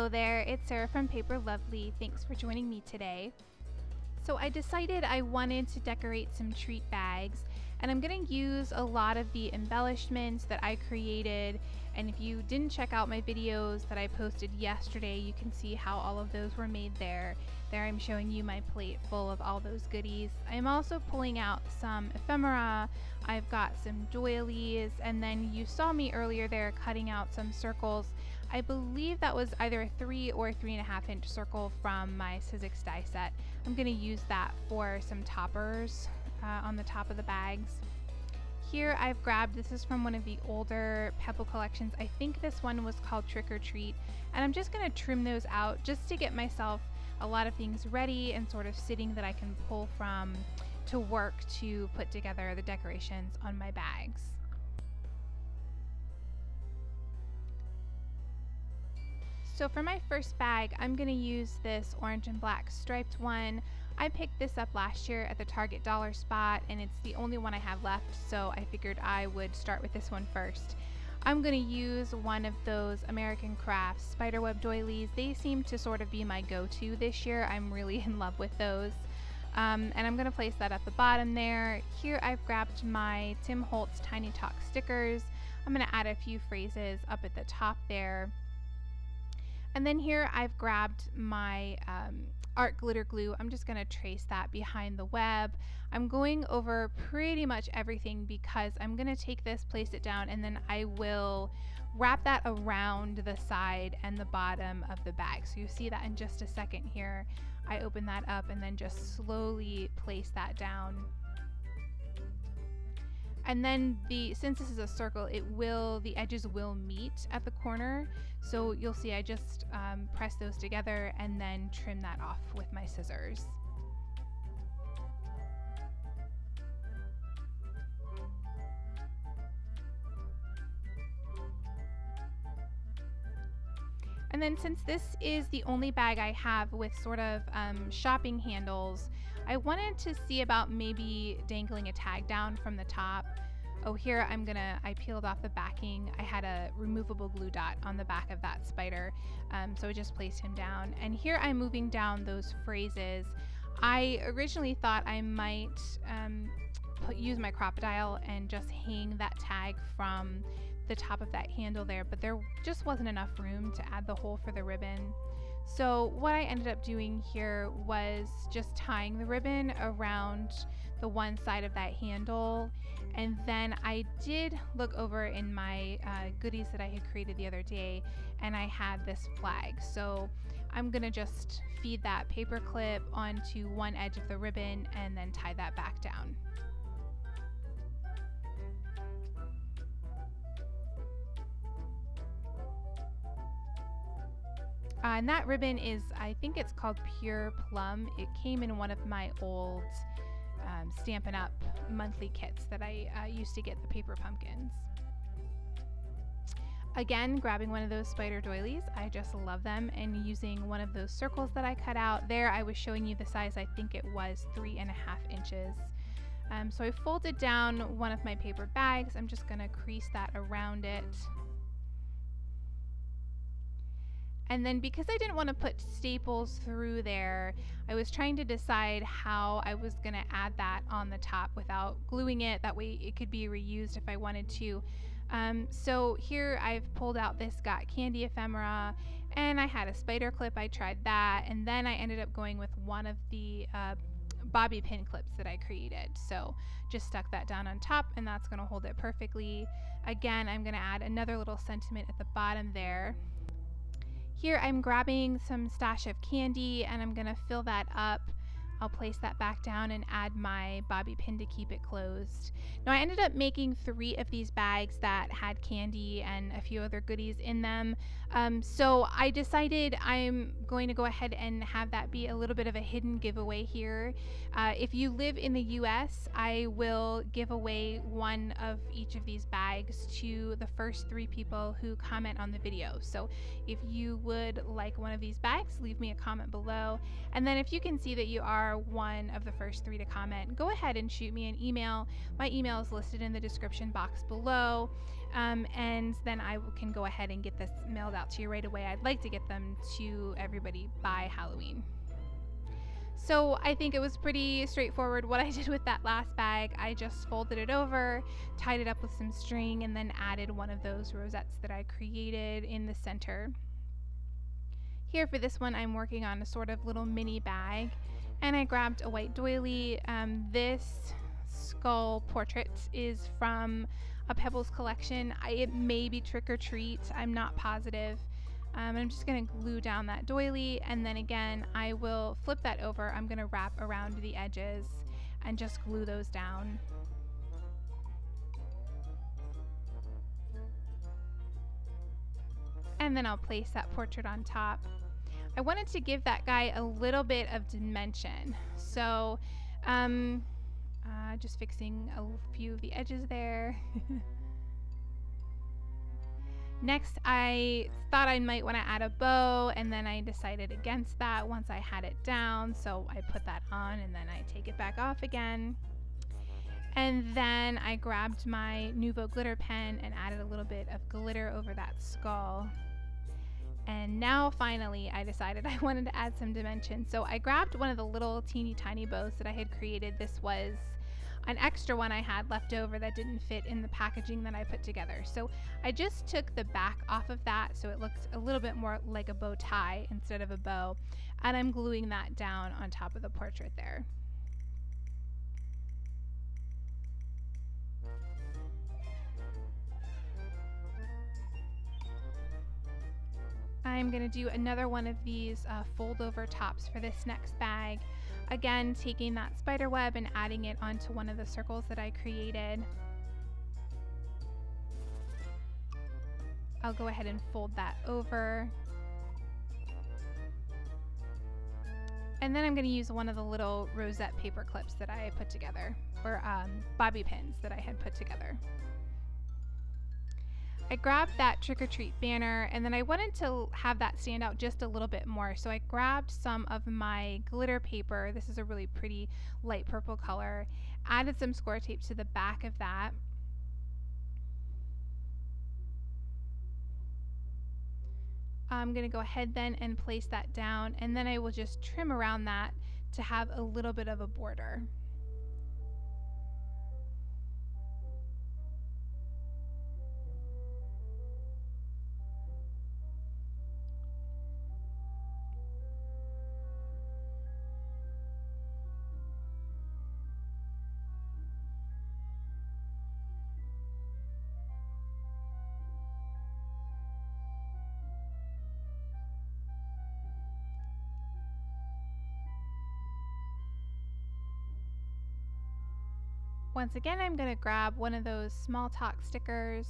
Hello there, it's Sarah from Paper Lovely. Thanks for joining me today. So I decided I wanted to decorate some treat bags and I'm going to use a lot of the embellishments that I created and if you didn't check out my videos that I posted yesterday you can see how all of those were made there. There I'm showing you my plate full of all those goodies. I'm also pulling out some ephemera, I've got some doilies and then you saw me earlier there cutting out some circles. I believe that was either a three or three and a half inch circle from my Sizzix die set. I'm going to use that for some toppers uh, on the top of the bags. Here I've grabbed, this is from one of the older Pebble collections. I think this one was called Trick or Treat. And I'm just going to trim those out just to get myself a lot of things ready and sort of sitting that I can pull from to work to put together the decorations on my bags. So for my first bag, I'm going to use this orange and black striped one. I picked this up last year at the Target dollar spot and it's the only one I have left, so I figured I would start with this one first. I'm going to use one of those American Crafts spiderweb doilies. They seem to sort of be my go-to this year. I'm really in love with those. Um, and I'm going to place that at the bottom there. Here I've grabbed my Tim Holtz Tiny Talk stickers. I'm going to add a few phrases up at the top there. And then here I've grabbed my um, art glitter glue. I'm just going to trace that behind the web. I'm going over pretty much everything because I'm going to take this, place it down, and then I will wrap that around the side and the bottom of the bag. So you see that in just a second here. I open that up and then just slowly place that down and then the since this is a circle it will the edges will meet at the corner so you'll see I just um, press those together and then trim that off with my scissors And then since this is the only bag I have with sort of um, shopping handles, I wanted to see about maybe dangling a tag down from the top. Oh, here I'm gonna, I peeled off the backing. I had a removable glue dot on the back of that spider, um, so I just placed him down. And here I'm moving down those phrases. I originally thought I might um, put, use my Crop-A-Dile and just hang that tag from the top of that handle there, but there just wasn't enough room to add the hole for the ribbon. So what I ended up doing here was just tying the ribbon around the one side of that handle and then I did look over in my uh, goodies that I had created the other day and I had this flag so I'm gonna just feed that paper clip onto one edge of the ribbon and then tie that back down. Uh, and that ribbon is, I think it's called Pure Plum. It came in one of my old um, Stampin' Up! monthly kits that I uh, used to get the paper pumpkins. Again, grabbing one of those spider doilies, I just love them, and using one of those circles that I cut out. There, I was showing you the size, I think it was three and a half inches. Um, so I folded down one of my paper bags. I'm just going to crease that around it And then because I didn't want to put staples through there, I was trying to decide how I was going to add that on the top without gluing it. That way it could be reused if I wanted to. Um, so here I've pulled out this Got Candy ephemera and I had a spider clip. I tried that and then I ended up going with one of the uh, bobby pin clips that I created. So just stuck that down on top and that's going to hold it perfectly. Again, I'm going to add another little sentiment at the bottom there. Here I'm grabbing some stash of candy and I'm gonna fill that up I'll place that back down and add my bobby pin to keep it closed. Now I ended up making three of these bags that had candy and a few other goodies in them. Um, so I decided I'm going to go ahead and have that be a little bit of a hidden giveaway here. Uh, if you live in the US, I will give away one of each of these bags to the first three people who comment on the video. So if you would like one of these bags, leave me a comment below. And then if you can see that you are are one of the first three to comment, go ahead and shoot me an email. My email is listed in the description box below. Um, and then I can go ahead and get this mailed out to you right away. I'd like to get them to everybody by Halloween. So I think it was pretty straightforward what I did with that last bag. I just folded it over, tied it up with some string, and then added one of those rosettes that I created in the center. Here for this one, I'm working on a sort of little mini bag, and I grabbed a white doily. Um, this skull portrait is from a Pebbles collection. I, it may be Trick or Treat, I'm not positive. Um, I'm just going to glue down that doily and then again I will flip that over. I'm going to wrap around the edges and just glue those down. And then I'll place that portrait on top. I wanted to give that guy a little bit of dimension. So um, uh, just fixing a few of the edges there. Next, I thought I might want to add a bow, and then I decided against that once I had it down. So I put that on, and then I take it back off again. And then I grabbed my Nuvo glitter pen and added a little bit of glitter over that skull. And now finally I decided I wanted to add some dimension. So I grabbed one of the little teeny tiny bows that I had created. This was an extra one I had left over that didn't fit in the packaging that I put together. So I just took the back off of that so it looks a little bit more like a bow tie instead of a bow. And I'm gluing that down on top of the portrait there. I'm going to do another one of these uh, fold over tops for this next bag. Again, taking that spider web and adding it onto one of the circles that I created. I'll go ahead and fold that over. And then I'm going to use one of the little rosette paper clips that I put together, or um, bobby pins that I had put together. I grabbed that trick or treat banner and then I wanted to have that stand out just a little bit more. So I grabbed some of my glitter paper. This is a really pretty light purple color. Added some score tape to the back of that. I'm going to go ahead then and place that down and then I will just trim around that to have a little bit of a border. Once again, I'm going to grab one of those small talk stickers.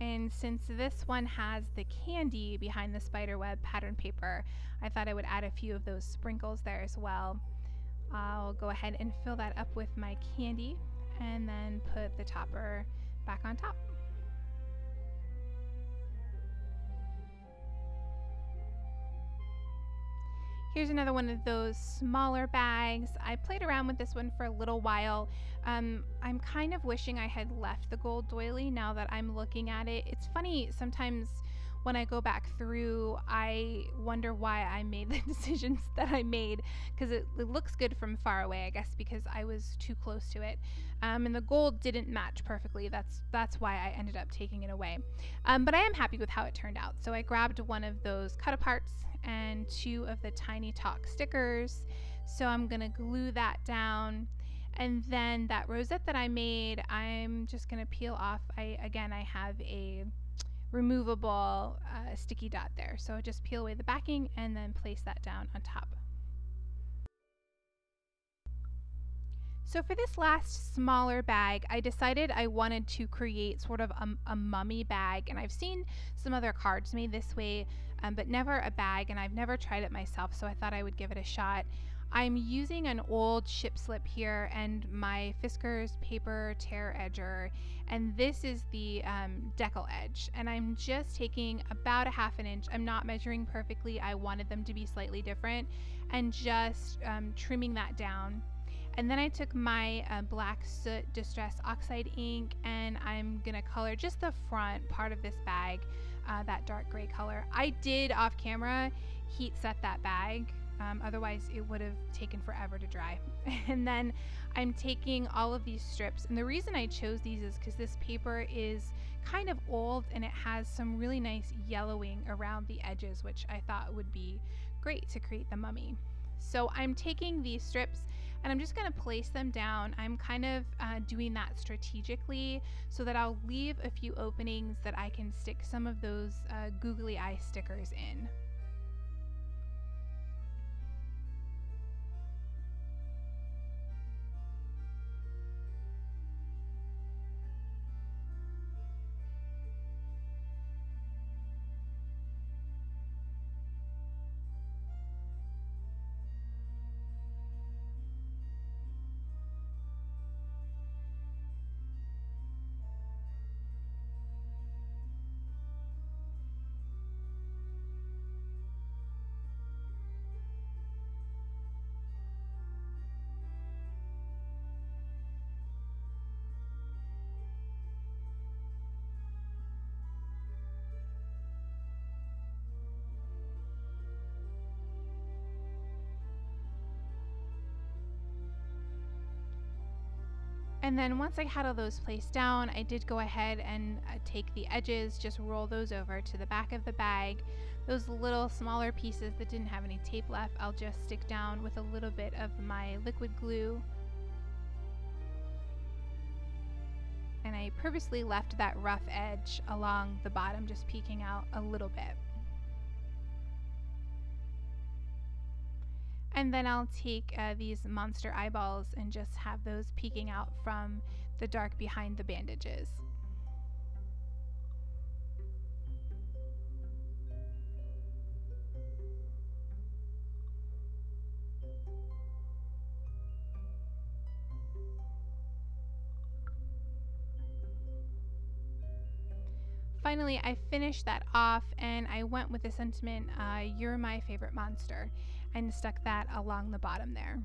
And since this one has the candy behind the spiderweb pattern paper, I thought I would add a few of those sprinkles there as well. I'll go ahead and fill that up with my candy and then put the topper back on top. Here's another one of those smaller bags. I played around with this one for a little while. Um, I'm kind of wishing I had left the gold doily now that I'm looking at it. It's funny, sometimes when I go back through, I wonder why I made the decisions that I made because it, it, looks good from far away, I guess, because I was too close to it. Um, and the gold didn't match perfectly. That's that's why I ended up taking it away. Um, but I am happy with how it turned out. So I grabbed one of those cut aparts and two of the Tiny Talk stickers. So I'm going to glue that down. And then that rosette that I made, I'm just going to peel off. I Again, I have a removable uh, sticky dot there. So just peel away the backing and then place that down on top. So for this last smaller bag, I decided I wanted to create sort of a, a mummy bag. And I've seen some other cards made this way, um, but never a bag. And I've never tried it myself, so I thought I would give it a shot. I'm using an old ship slip here and my Fiskars paper tear edger and this is the um, edge. And I'm just taking about a half an inch I'm not measuring perfectly I wanted them to be slightly different and just um, trimming that down. And then I took my uh, black soot distress oxide ink and I'm gonna color just the front part of this bag uh, that dark gray color. I did off camera heat set that bag um, otherwise, it would have taken forever to dry. and then I'm taking all of these strips. And the reason I chose these is because this paper is kind of old and it has some really nice yellowing around the edges, which I thought would be great to create the mummy. So I'm taking these strips and I'm just going to place them down. I'm kind of uh, doing that strategically so that I'll leave a few openings that I can stick some of those uh, googly eye stickers in. And then once I had all those placed down, I did go ahead and uh, take the edges, just roll those over to the back of the bag. Those little smaller pieces that didn't have any tape left, I'll just stick down with a little bit of my liquid glue. And I purposely left that rough edge along the bottom, just peeking out a little bit. And then I'll take uh, these monster eyeballs and just have those peeking out from the dark behind the bandages. Finally, I finished that off and I went with the sentiment, uh, You're my favorite monster and stuck that along the bottom there.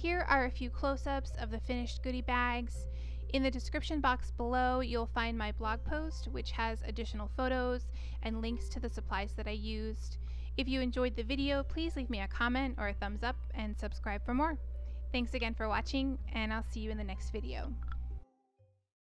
Here are a few close-ups of the finished goodie bags. In the description box below, you'll find my blog post, which has additional photos and links to the supplies that I used. If you enjoyed the video, please leave me a comment or a thumbs up and subscribe for more. Thanks again for watching, and I'll see you in the next video.